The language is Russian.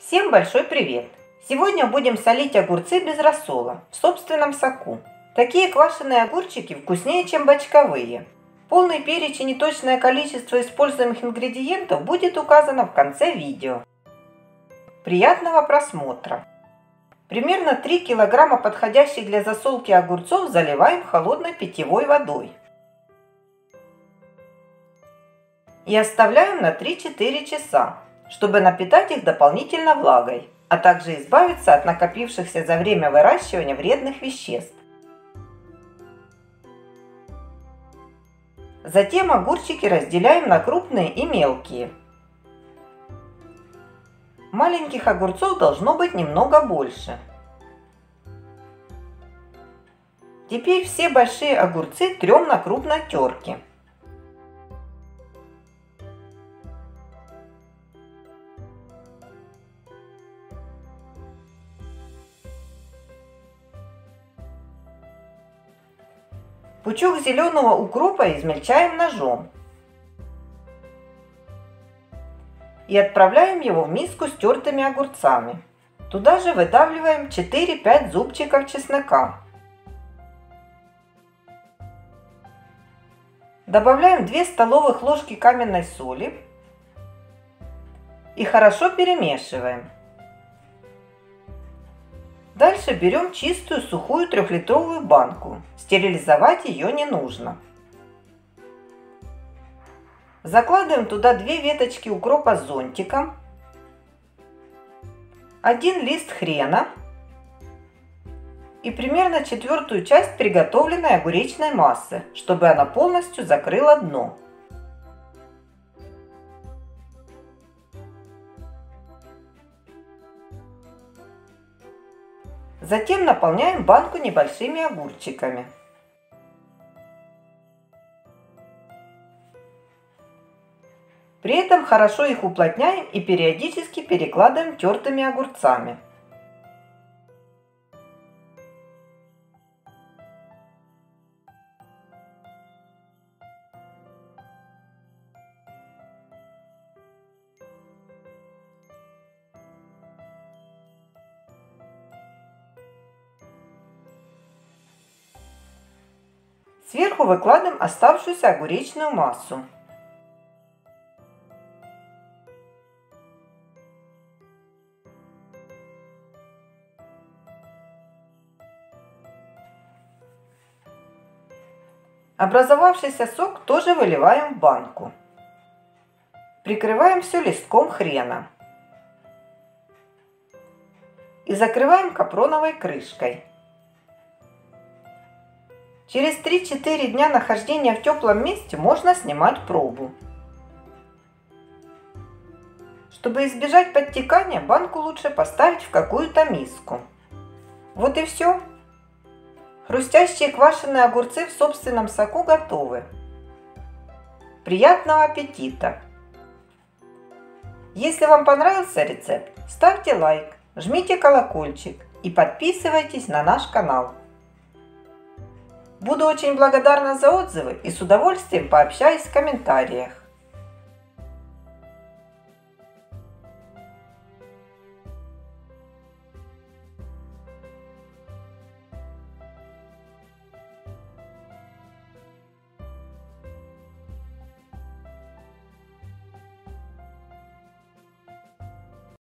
Всем большой привет! Сегодня будем солить огурцы без рассола, в собственном соку. Такие квашеные огурчики вкуснее, чем бочковые. Полный перечень и точное количество используемых ингредиентов будет указано в конце видео. Приятного просмотра! Примерно 3 килограмма подходящих для засолки огурцов заливаем холодной питьевой водой. И оставляем на 3-4 часа, чтобы напитать их дополнительно влагой, а также избавиться от накопившихся за время выращивания вредных веществ. Затем огурчики разделяем на крупные и мелкие. Маленьких огурцов должно быть немного больше. Теперь все большие огурцы трем на крупной терке. Пучок зеленого укропа измельчаем ножом. И отправляем его в миску с тертыми огурцами. Туда же выдавливаем 4-5 зубчиков чеснока. Добавляем 2 столовых ложки каменной соли и хорошо перемешиваем. Дальше берем чистую сухую трехлитровую банку. Стерилизовать ее не нужно. Закладываем туда две веточки укропа с зонтиком, один лист хрена и примерно четвертую часть приготовленной огуречной массы, чтобы она полностью закрыла дно. Затем наполняем банку небольшими огурчиками. При этом хорошо их уплотняем и периодически перекладываем тертыми огурцами. Сверху выкладываем оставшуюся огуречную массу. Образовавшийся сок тоже выливаем в банку. Прикрываем все листком хрена. И закрываем капроновой крышкой. Через 3-4 дня нахождения в теплом месте можно снимать пробу. Чтобы избежать подтекания, банку лучше поставить в какую-то миску. Вот и все. Хрустящие квашеные огурцы в собственном соку готовы. Приятного аппетита! Если вам понравился рецепт, ставьте лайк, жмите колокольчик и подписывайтесь на наш канал. Буду очень благодарна за отзывы и с удовольствием пообщаюсь в комментариях.